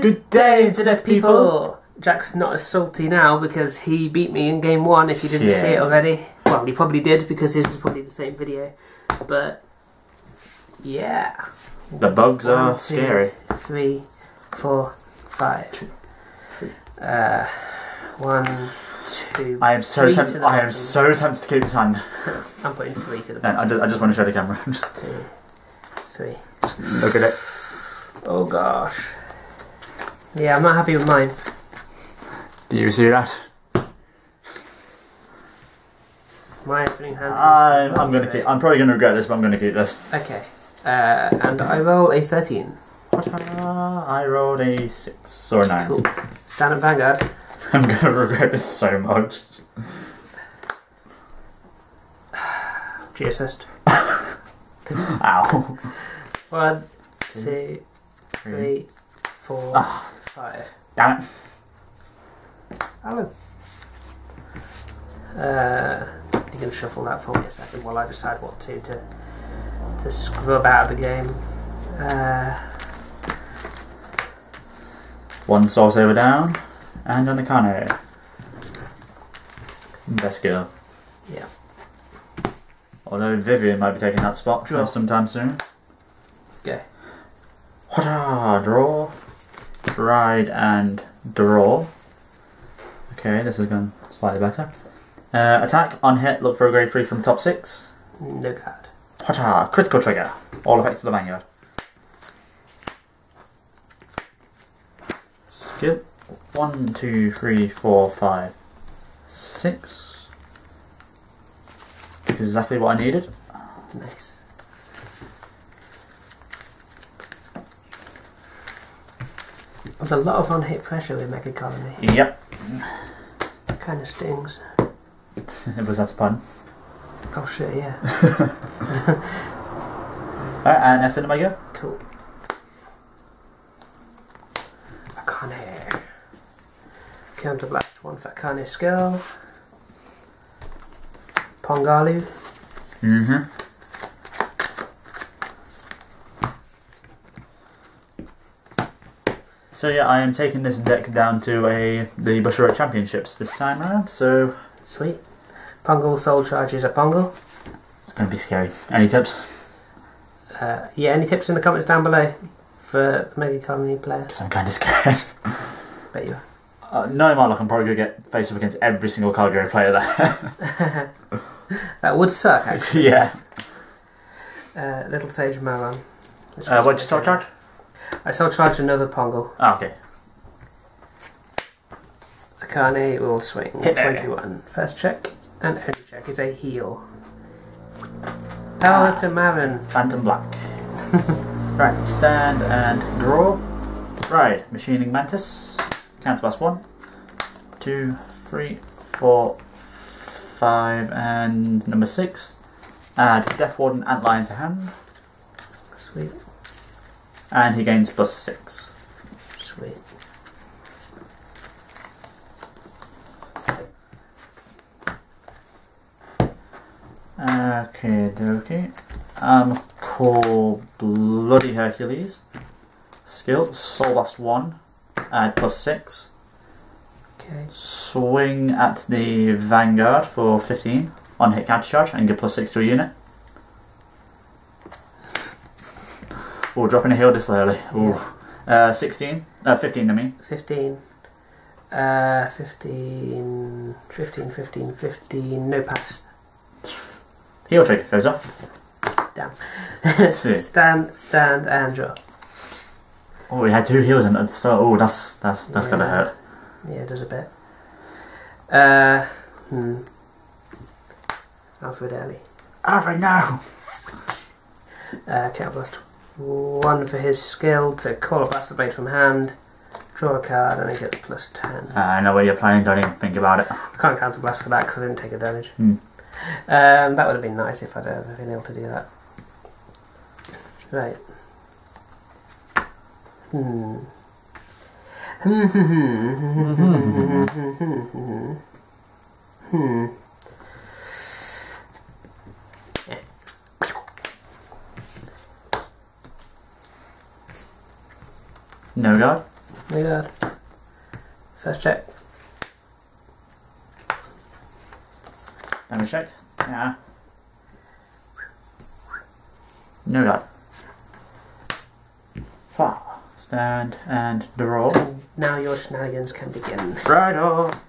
Good day, internet people. Jack's not as salty now because he beat me in game one. If you didn't see it already, well, he probably did because this is probably the same video. But yeah, The bugs One, are two. scary. three, four, five. Uh, one, two. I am so tempted. I am so tempted to keep this hand. I'm putting three to the No, I just, I just want to show the camera. Just, Two, three. just look at it. Oh gosh. Yeah, I'm not happy with mine. Do you see that? My opening hand. I'm, I'm gonna keep. I'm probably gonna regret this, but I'm gonna keep this. Okay. Uh, and I roll a 13. Ta-da! I rolled a six or a nine. Cool. Stand up Vanguard. I'm gonna regret this so much. G assist. Ow. One, two, three, four, Ah. Five. Damn it. Alan. Uh, you can shuffle that for me a second while I decide what to to, to scrub out of the game. Uh, One sauce over down, and on an Akane. Best skill. yeah. Although Vivian might be taking that spot Draw. sometime soon. Go. Hota, draw, ride and draw. Okay, this has gone slightly better. Uh, attack, on hit, look for a grade 3 from top 6. No card. Hota, critical trigger. All effects to the vanguard. Skill. 1, 2, 3, 4, 5, 6. This is exactly what I needed. Nice. There's a lot of on-hit pressure with Mega Colony. Yep. Kind of stings. It was that a pun. Oh shit, yeah. Alright, and that's it, my go. Cool. Akane. Counterblast one for Akane skill. Pongalu. Mm-hmm. So yeah, I am taking this deck down to a the Bushiroad Championships this time around, so Sweet. Pongal Soul charges a Pongal. it's going to be scary. Any tips? Uh, yeah, any tips in the comments down below for the Mega Colony player? Because I'm kind of scared. Bet you Uh, knowing my luck, I'm probably going to get face up against every single Calgary player there. That would suck, actually. yeah. Uh, Little Sage. Let's Uh, what'd you soul make charge? I shall charge another Pongal. Ah, okay. Akane will swing. Hit there. 21. First check and only check is a heal. Power Ah. to Marin. Phantom Black. right, stand and draw. Right, Machining Mantis. Counterblast one, two, three, four, five, and number six. Add Death Warden Antlion to hand, Sweet, and he gains plus six. sweet. Okay, dokie. Um, call Bloody Hercules. Skill Soul Blast one, add plus six. Okay. Swing at the Vanguard for 15 on hit counter charge and get plus 6 to a unit. Oh, dropping a heal this early. Ooh. Uh, 16, uh, 15 I mean. 15. Uh, 15, 15, 15, 15. No pass. Heal trigger goes off. Damn. Stand, stand, and draw. Oh, we had two heals in at the start. Oh, that's that's that's gonna hurt. Yeah, it does a bit. Uh, hmm. Alfred Early. Alright now. Uh, Counterblast one for his skill to call a Blaster Blade from hand, draw a card, and he gets plus 10. Uh, I know what you're playing. Don't even think about it. I can't Counterblast for that because I didn't take a damage. Hmm. Um, that would have been nice if I'd have been able to do that. Right. Hmm. hmm. No guard. No guard. First check. Damage check. Yeah. No god. Far. Stand and draw. And now your shenanigans can begin. Right off.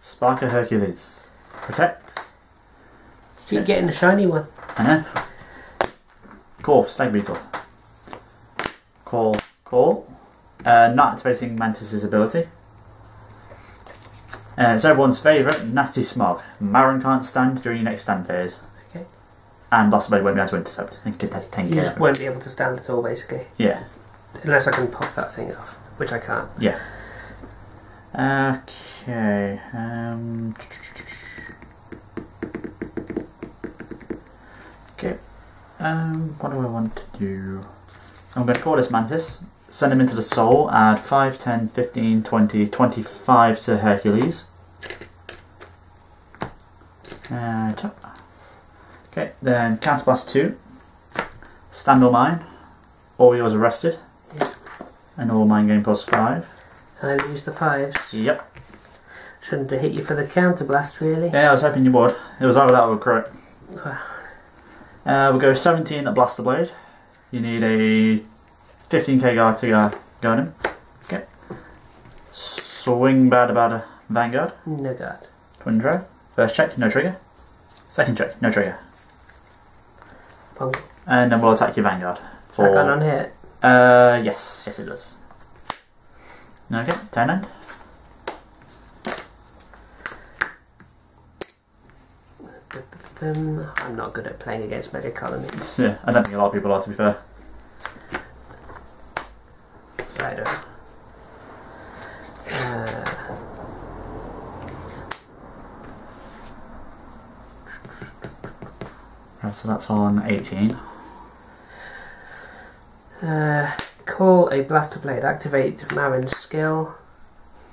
Spark of Hercules. Protect. Keep getting the shiny one. I know. Call. Stag Beetle. Call. Call. Uh, not activating Mantis's ability. Uh, it's everyone's favourite, Nasty Smog. Marin can't stand during your next stand phase. Okay. And Boss Blade won't be able to intercept. And get that taken You just won't be able to stand at all, basically. Yeah. Unless I can pop that thing off, which I can't. Yeah. Okay. Um. Okay. Um. What do I want to do? I'm going to call this Mantis. Send him into the soul. Add 5, 10, 15, 20, 25 to Hercules. Uh, okay. Then Counterblast 2. Stand or mine. All yours arrested. Yeah. And all mine gain plus 5. And I lose the fives. Yep. Shouldn't have hit you for the counterblast, really. Yeah, I was hoping you would. It was either that or correct. Uh, we'll go 17 at Blaster Blade. You need a 15k guard to uh, on him. Okay. Swing bad about a Vanguard. No guard. Twin Drive. First check, no trigger. Second check, no trigger. Pong. And then we'll attack your Vanguard. Is that gun on hit? Uh, yes, yes it does. Okay, turn end. Um, I'm not good at playing against Mega Colonies. Yeah, I don't think a lot of people are to be fair. Righto. Uh, So that's on 18. uh, call a Blaster Blade. Activate Marin's skill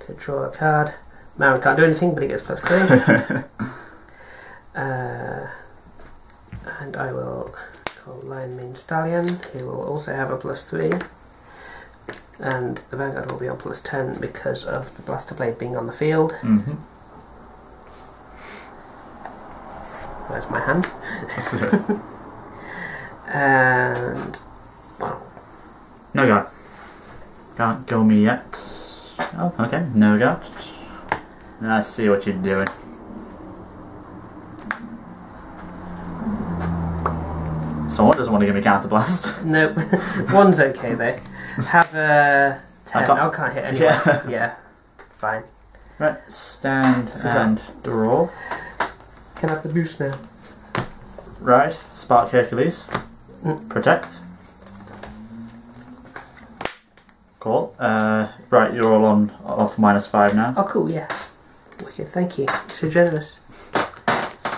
to draw a card. Marin can't do anything, but he gets plus three. uh, and I will call Lion Mane Stallion, who will also have a plus three. And the Vanguard will be on plus 10 because of the Blaster Blade being on the field. mm-hmm. Where's my hand? And No guard. Can't kill me yet. Oh, okay, no guard. Let's see what you're doing. Someone doesn't want to give me counterblast. nope, one's okay though. Have uh, a ten. can't- I can't hit anyone. Yeah. Yeah, fine. right, stand and draw. Can I have the boost now? Right, Spark Hercules. Mm. Protect. Cool. Uh, right, you're all on off minus five now. Oh, cool. Yeah. Wicked. Thank you. So generous.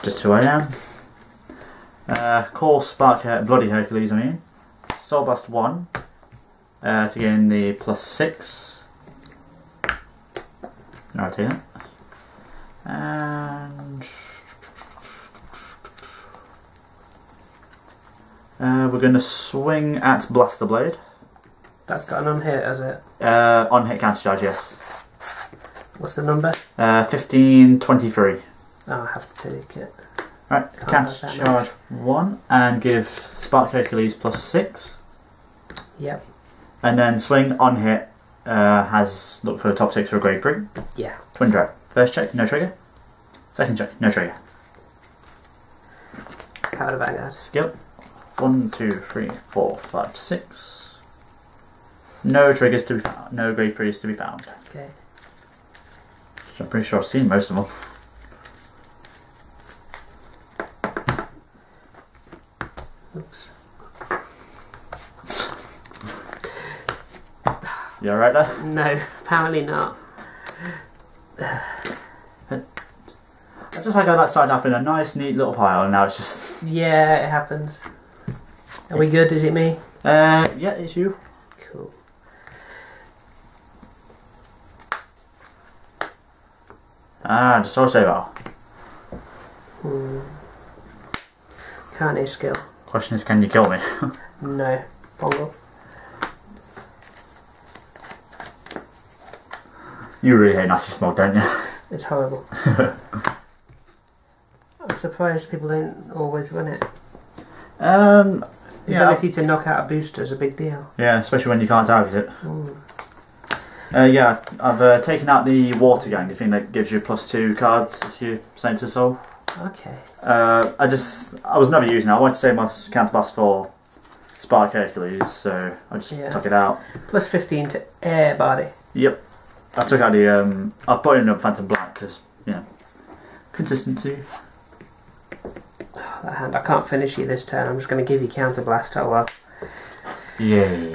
Just who I am. Uh, call Spark Her- Bloody Hercules, I mean. Soul Blast 1 uh, to gain the plus 6. No, I'll take that. And. Uh, we're going to swing at Blaster Blade. That's got an on hit, has it? Uh, on hit counter charge, yes. What's the number? Uh, 1523. Oh, I have to take it. Right, Can't counter charge 1 and give Spark Hercules plus 6. Yep. And then swing on hit uh, has look for the top six for a grade three. Yeah. Twin drive. First check, no trigger. Second check, no trigger. Power to Vanguard. Skill. One, two, three, four, five, six. No triggers to be found. No grade threes to be found. Okay. I'm pretty sure I've seen most of them. Oops. You alright there? No, apparently not. I just like how that started off in a nice, neat little pile, and now it's just. Yeah, it happens. Are we good? Is it me? Uh, yeah, it's you. Cool. Ah, the sword saver. Hmm. Can't use skill. Question is, can you kill me? No. Bongo. You really hate nasty smog, don't you? It's horrible. I'm surprised people don't always run it. Um, The yeah, ability to knock out a booster is a big deal. yeah, especially when you can't target it. Mm. Uh, yeah, I've uh, taken out the water gang. The thing that gives you plus two cards if you send to soul. Okay. Uh, I just I was never using it. I wanted to save my counterblast for Spark Hercules, so I just Yeah. took it out. Plus 15 to air body. Yep, I took out the um. I put in a Phantom Black because yeah, consistency. That hand. I can't finish you this turn. I'm just going to give you counterblast. Oh well. Yay!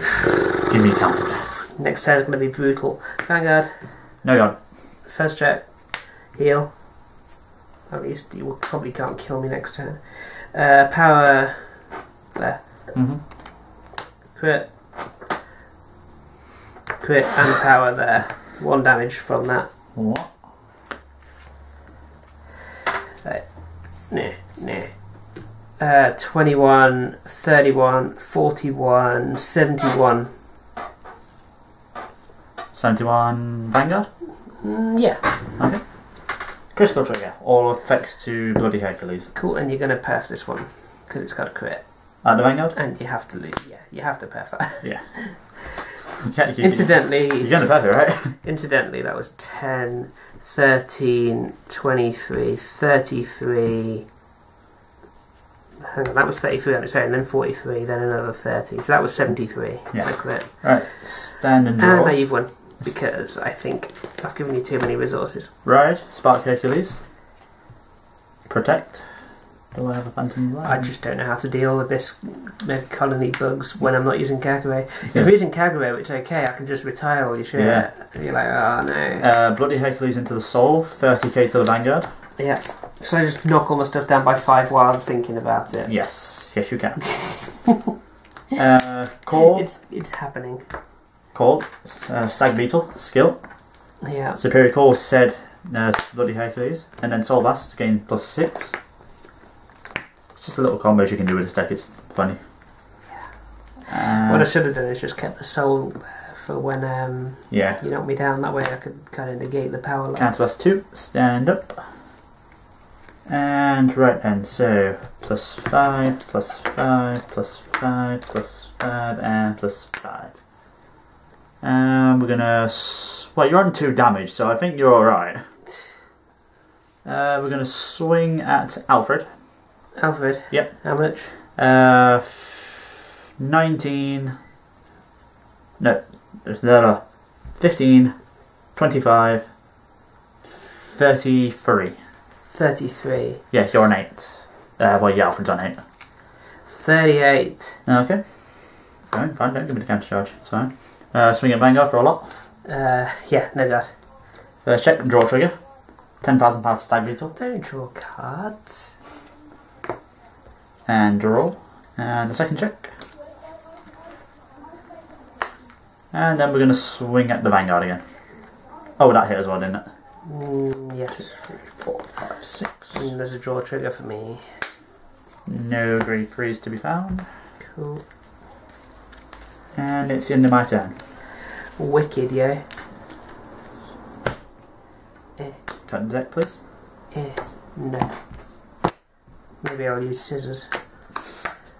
Give me counterblast. Next turn is going to be brutal. Vanguard. No god. First check. Heal. At least you probably can't kill me next turn. Uh, power. There. Mm-hmm. Crit. Crit and power there. One damage from that. What? Nah, nah. Uh, 21, 31, 41, 71. Seventy-one Vanguard. Mm, yeah, Okay. Critical trigger. All effects to Bloody Hercules. cool. And you're going to perf this one because it's got a crit. At the Vanguard. And you have to lose. Yeah, you have to perf that. Yeah. You can't, you, incidentally, You're gonna pep it, right? incidentally, that was 10, 13, 23, 33. Hang on, that was 33 on its own, then 43, then another 30. So that was 73. Yeah. Right. Stand and draw. And now you've won because I think I've given you too many resources. Ride. Spark Hercules. Protect. Do I have a Phantom Black? I just don't know how to deal with this mega colony bugs when I'm not using Kagero. If Yeah. I'm using Kagero, it's okay. I can just retire all your shit. Yeah. And you're like, oh no. Uh, Bloody Hercules into the Soul. 30k to the Vanguard. Yeah. So I just knock all my stuff down by five while I'm thinking about it. Yes. Yes, you can. uh, call. It's it's happening. Called. Uh, Stag Beetle. Skill. Yeah. Superior Call said uh, Bloody Hercules. And then Soul Blast gain plus 6. It's just a little combos you can do with this deck. It's funny. Uh, what I should have done is just kept the soul for when um, yeah. you knock me down. That way I could kind of negate the power line. Counterblast 2, stand up. And right then, so plus 5, plus 5, plus 5, plus 5, and plus 5. And we're gonna. Well, you're on 2 damage, so I think you're alright. Uh, we're gonna swing at Alfred. Alfred. Yep. How much? Uh, f- 19. No, there's no, 15, 25, 33. Thirty-three. Yeah, you're on 8. Uh, well, yeah, Alfred's on 8. Thirty-eight. Okay. Fine, fine, don't give me the counter charge, it's fine. Uh, swing at Vanguard for a lot. Uh, yeah, no doubt. First check, and draw trigger. 10,000 pounds Stag Beetle. Don't draw cards. And draw. And the second check. And then we're going to swing at the Vanguard again. Oh, that hit as well, didn't it? Mm, yes. Three, four, five, six. And there's a draw trigger for me. No green freeze to be found. Cool. And it's into my turn. Wicked, yo. Cut the deck, please. Eh, no. Maybe I'll use scissors.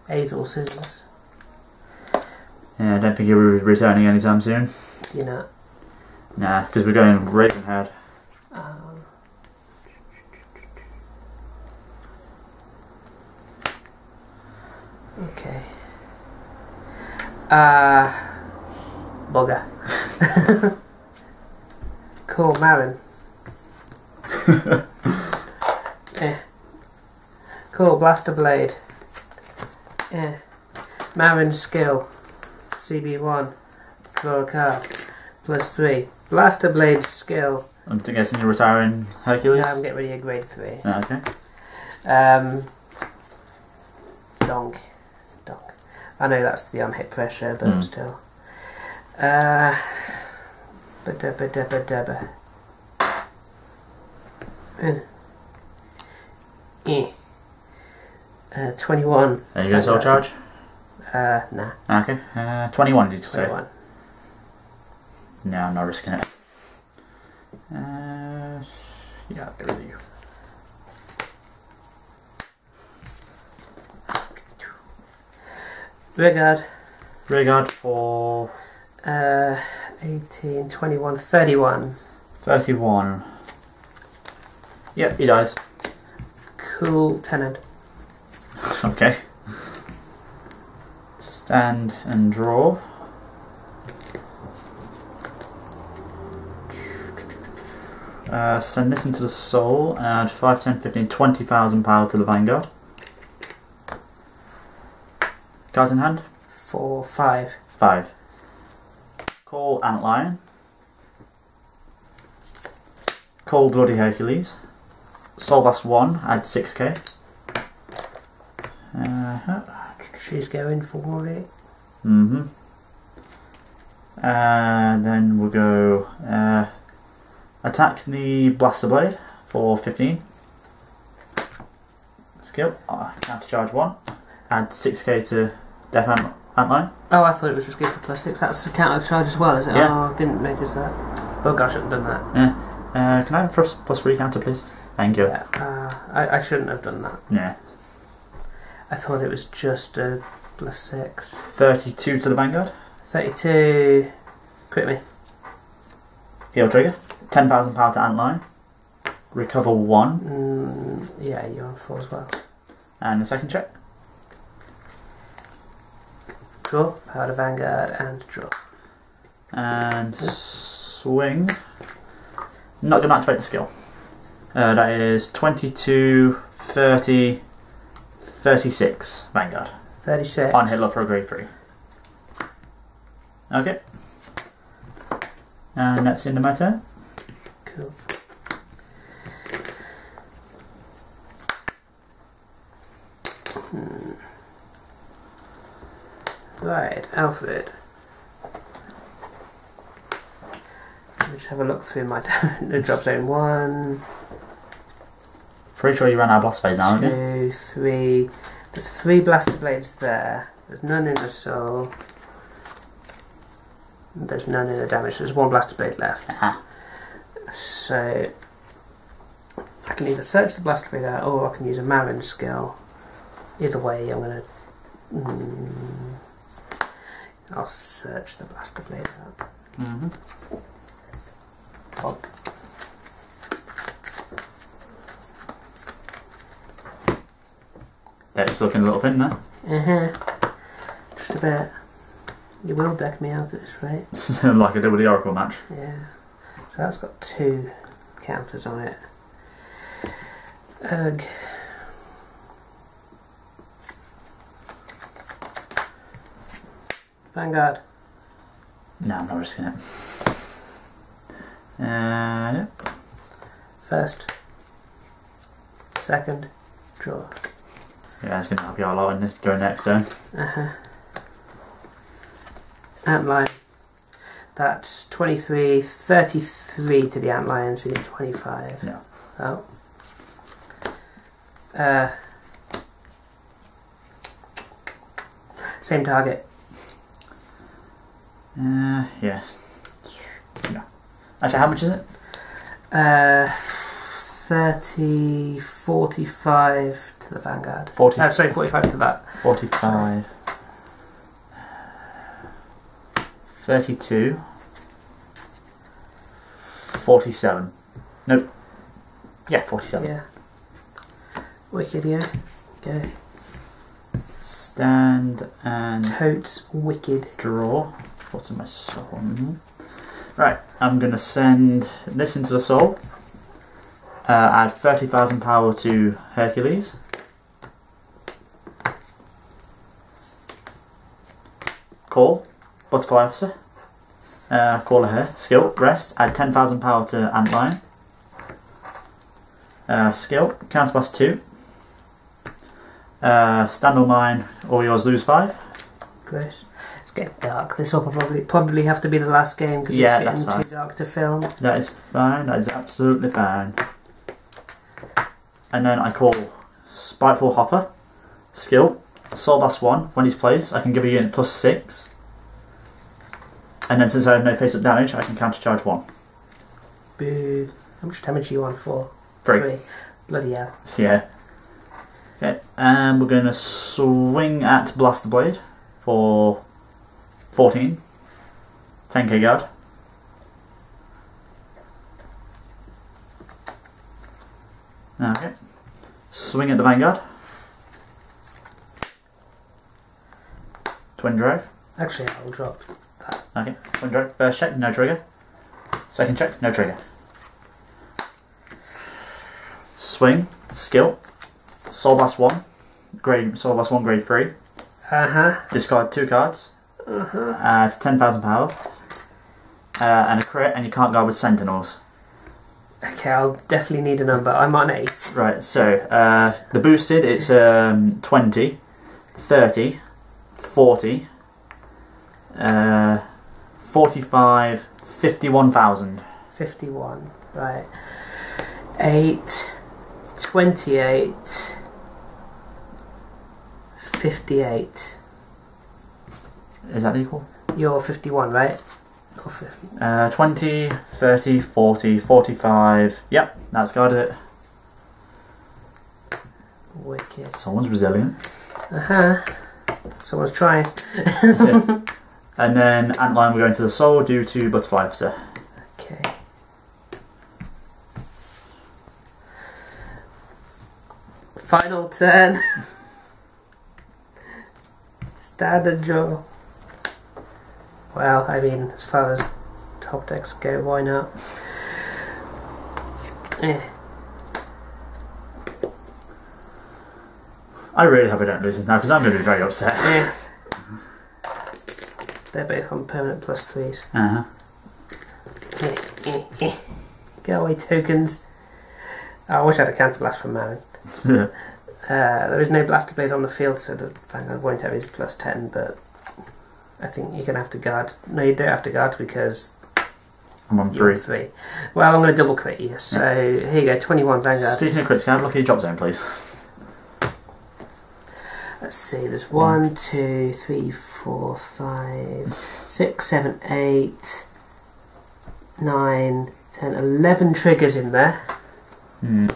Azel scissors. Yeah, I don't think you'll be returning anytime soon. You know. Nah, because we're going Ravenhead. Um, okay. Uh, bugger. cool, Marin. Cool, Blaster Blade. Eh. Marin skill. CB1. Draw a card. Plus 3. Blaster Blade skill. I'm guessing you're retiring Hercules? Yeah, I'm getting ready a grade 3. Ah, okay. Um, donk, donk. I know that's the on hit pressure, but Mm. still. Uh, dabba dabba. Eh. Eh. Uh, 21. Are you going to soul charge? Uh, nah, Ah, Okay. Uh, 21 did you say? 21. No, I'm not risking it. Yeah, I'll get rid of you. For uh, 18, 21, 31. 31. Yep, he dies. Cool tenant. Okay. Stand and draw. Uh, send this into the soul, add 5, 10, 15, 20,000 power to the Vanguard. Cards in hand? 4, 5. 5. Call Antlion. Call Bloody Hercules. Soul Blast 1, add 6k. Uh-huh. She's going for it. Mm-hmm. And then we'll go uh, attack the Blaster Blade for 15. Skill, uh, counter charge 1. Add 6k to Death Ant- Antline. Oh, I thought it was just give the plus 6. That's a counter charge as well, is it? Yeah. Oh, I didn't notice that. Bug, I shouldn't have done that. Yeah. Uh, can I have a first plus 3 counter, please? Thank you. Yeah, uh, I, I shouldn't have done that. Yeah. I thought it was just a plus 6. 32 to the Vanguard. 32. Quit me. Heal trigger. 10,000 power to Antlion. Recover 1. Mm, yeah, you're on 4 as well. And the second check. Draw, power to Vanguard, and draw. And swing. Not going to activate the skill. Uh, that is 22, 30, 36 Vanguard. 36. On Hitler for a grade 3. Okay. And that's the end of my turn. Cool. Hmm. Right, Alfred. Let me just have a look through my drop zone. One, Pretty sure you ran out of blast phase now, aren't you? two, three. There's three blaster blades there. There's none in the soul. There's none in the damage. There's one blaster blade left. Uh-huh. So I can either search the blaster blade out or I can use a Marin skill. Either way, I'm gonna. Mm, I'll search the blaster blade out. Mm-hmm. Top. That's looking a little thin there. Uh huh. Just a bit. You will deck me out at this rate. like I did with the Oracle match. Yeah. So that's got two counters on it. Ugh. Vanguard. No, I'm not risking it. Uh, yeah. First. Second. Draw. Yeah, it's going to help you out a lot in this during next turn. Uh huh. Antlion. That's 23, 33 to the antlion, so you get 25. No. Oh. Uh. Same target. Uh, yeah. No. Actually, how much is it? Uh, 30, 45 to the Vanguard. 40, Uh, sorry, 45 to that. 45. 32. 47. Nope. Yeah, 47. Yeah. Wicked, yeah. Go. Stand and Totes Wicked. draw. What's in my soul? Mhm. Right, I'm going to send this into the soul. Uh, add 30,000 power to Hercules. Call, Butterfly Officer. Uh, call her. Skill, Rest, add 10,000 power to Antlion. Uh, skill, Counterblast 2. Uh, stand on mine, all yours lose 5. Great. It's getting dark. This will probably probably have to be the last game because Yeah, it's getting too dark to film. That is fine. That is absolutely fine. And then I call Spiteful Hopper. Skill. Blast 1. When he's placed, I can give a unit plus 6. And then since I have no face up damage, I can counter charge 1. Boo. How much damage are you on for? Three. Bloody hell. Yeah. Okay, and we're going to swing at Blaster Blade for 14. 10k guard. Okay. Swing at the Vanguard. Twin Drive. Actually, I'll drop. Okay, twin drive. First check, no trigger. Second check, no trigger. Swing, skill, Soul Blast 1, grade Soul Blast 1, grade 3. Uh huh. Discard two cards, Uh-huh. add 10,000 power, uh, and a crit, and you can't guard with Sentinels. Okay, I'll definitely need a number. I'm on eight. Right, so uh, the boosted it's um, 20, 30, 40, uh, 45, 51,000. 51. Right. 8, 28, 58. Is that equal? You're 51, right? Uh, 20, 30, 40, 45. Yep, that's got it. Wicked. Someone's resilient. Uh huh. Someone's trying. And then Antlion, we're going to the soul due to Butterfly Officer. Okay. Final turn. Standard draw. Well, I mean, as far as top decks go, why not? Eh, I really hope I don't lose this now because I'm going to be very upset. eh. They're both on permanent plus threes. Uh-huh. Eh, eh, eh. Go away, tokens. Oh, I wish I had a counter blast from Marin. Uh, there is no blaster blade on the field, so the Vanguard won't have his plus 10, but I think you're going to have to guard. No, you don't have to guard because I'm on three. three. Well, I'm going to double crit you, so here you go 21 Vanguard. Speaking of crits, can I have a look at your drop zone, please? Let's see, there's one, two, three, four, five, six, seven, eight, nine, ten, eleven triggers in there. Hmm.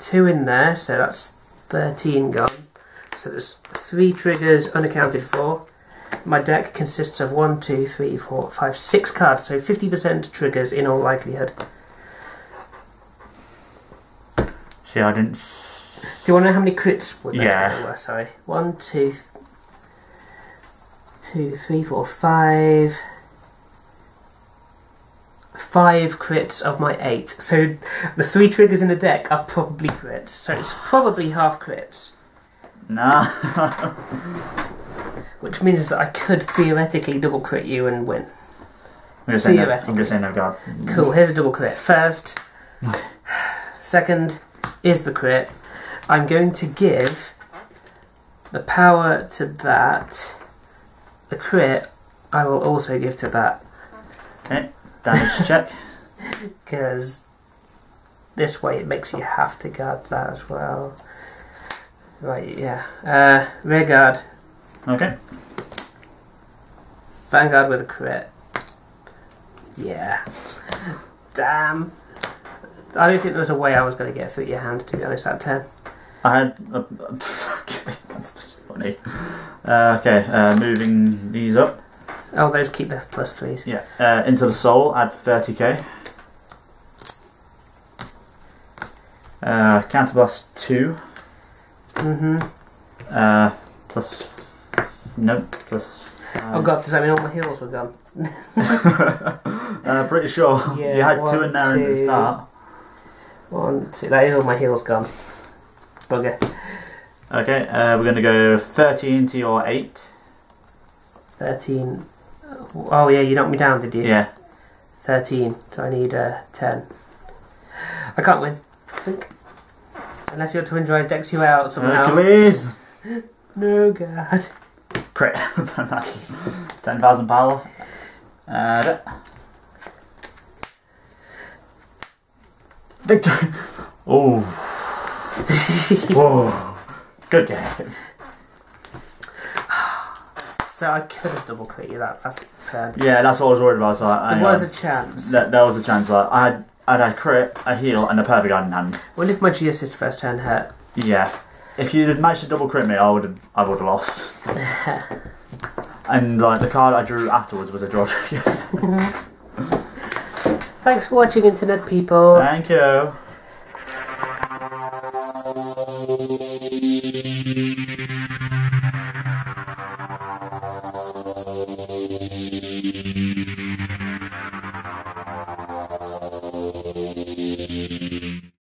Two in there, so that's 13 gone. So there's three triggers unaccounted for. My deck consists of one, two, three, four, five, six cards, so 50% triggers in all likelihood. See, I didn't. S- Do you want to know how many crits were there? Yeah. were? Sorry. One, two, th- two, three, four, five. Five crits of my eight. So the three triggers in the deck are probably crits. So it's probably half crits. nah. Which means that I could theoretically double crit you and win. I'm going to say no. I'm Theoretically. going to say no. Cool, here's a double crit. First, second is the crit. I'm going to give the power to that. The crit I will also give to that Okay, damage check. because this way it makes you have to guard that as well. Right, yeah. Uh, rear guard, Okay. vanguard with a crit. Yeah. Damn. I don't think there was a way I was going to get through your hand, to be honest, at 10. I had. A, okay, that's just funny. Uh, okay, uh, moving these up. Oh, those keep the plus threes. Yeah, uh, into the soul, add 30k. Uh, counterblast 2. Mm-hmm. Uh, plus. No, plus. uh, Oh god, does that mean all my heals were gone? uh, pretty sure. Yeah, you had two in there at the start. One, two. That is all my heals gone. Bugger. Okay, uh, we're going to go 13 to your 8. 13. Oh yeah, you knocked me down, did you? Yeah. 13. So I need uh, 10. I can't win. I think. Unless your twin drive decks you out somehow. Hercules! No, God. Crit. 10,000 power. Uh, Victory! Oh. Whoa. Good game. so I could have double crit you that. That's turn. Yeah, that's what I was worried about. I was There was on. a chance. That, there was a chance. Like, I had, I had a crit, a heal, and a perfect in hand. What if my G assist first turn hurt? Yeah. If you'd managed to double crit me, I would have, I would have lost. and like the card I drew afterwards was a draw. Thanks for watching, internet people. Thank you.